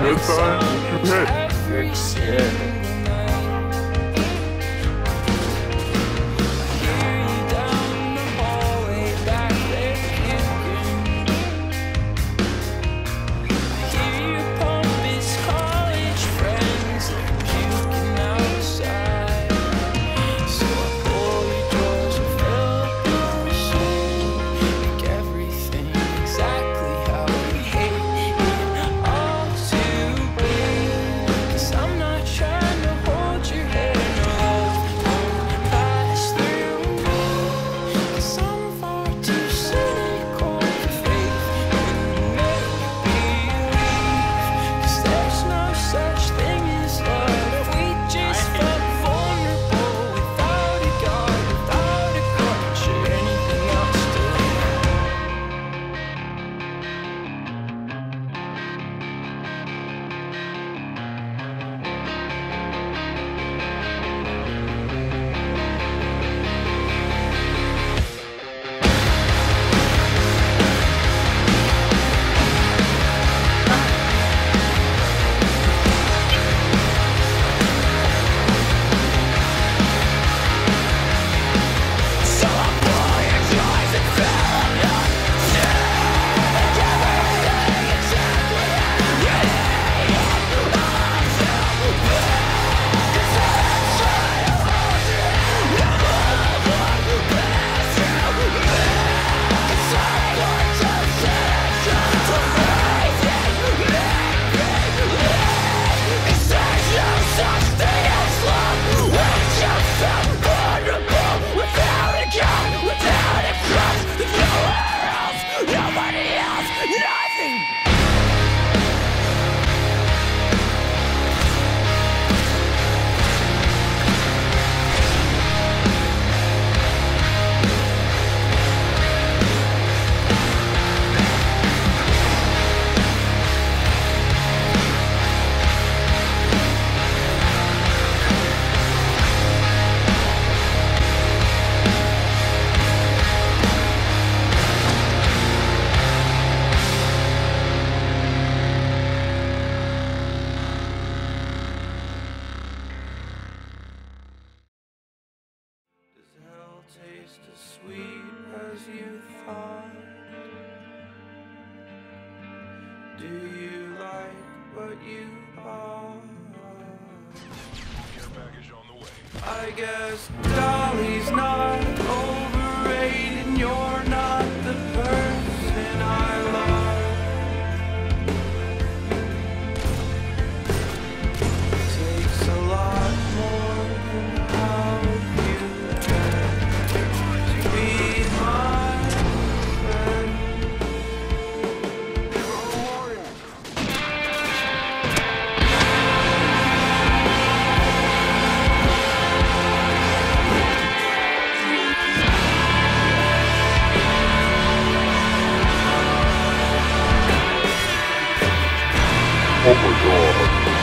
That's fine. as sweet as you thought. Do you like what you are? Care package on the way. I guess Dolly's not. Overlord.